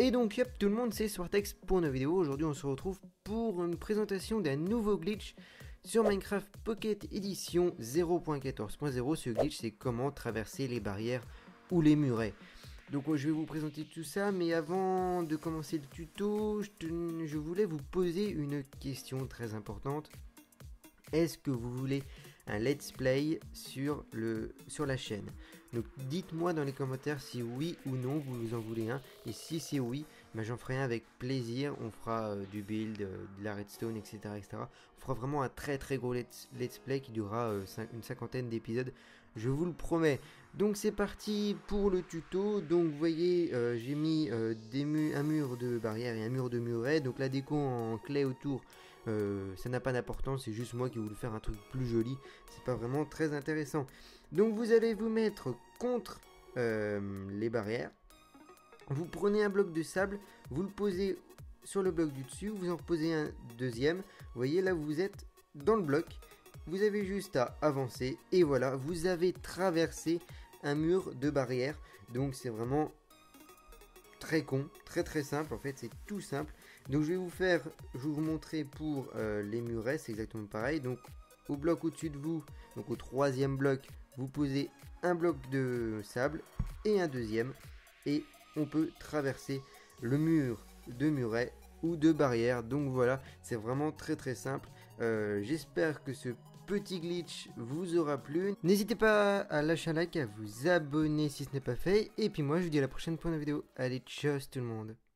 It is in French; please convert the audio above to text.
Et donc, yep, tout le monde, c'est Swartex pour une vidéo. Aujourd'hui, on se retrouve pour une présentation d'un nouveau glitch sur Minecraft Pocket Edition 0.14.0. Ce glitch, c'est comment traverser les barrières ou les murets. Donc, je vais vous présenter tout ça, mais avant de commencer le tuto, je voulais vous poser une question très importante. Est-ce que vous voulez let's play sur, le, sur la chaîne. Donc dites-moi dans les commentaires si oui ou non vous en voulez un. Et si c'est oui, ben, j'en ferai un avec plaisir. On fera euh, du build, euh, de la redstone, etc., etc. On fera vraiment un très très gros let's, play qui durera euh, une cinquantaine d'épisodes. Je vous le promets. Donc c'est parti pour le tuto. Donc vous voyez, j'ai mis des un mur de barrière et un mur de muret. Donc la déco en clé autour, ça n'a pas d'importance. C'est juste moi qui voulais faire un truc plus joli c'est pas vraiment très intéressant. Donc vous allez vous mettre contre euh, les barrières. Vous prenez un bloc de sable, vous le posez sur le bloc du dessus, vous en reposez un deuxième. Vous voyez là vous êtes dans le bloc. Vous avez juste à avancer et voilà, vous avez traversé un mur de barrière. Donc c'est vraiment très con, très très simple. En fait, c'est tout simple. Donc je vais vous faire, je vais vous montrer pour euh, les murets, c'est exactement pareil. Donc au bloc au-dessus de vous, donc au troisième bloc, vous posez un bloc de sable et un deuxième. Et on peut traverser le mur de muret ou de barrière. Donc voilà, c'est vraiment très très simple. Euh, j'espère que ce petit glitch vous aura plu. N'hésitez pas à lâcher un like, à vous abonner si ce n'est pas fait. Et puis moi, je vous dis à la prochaine pour une vidéo. Allez, ciao tout le monde.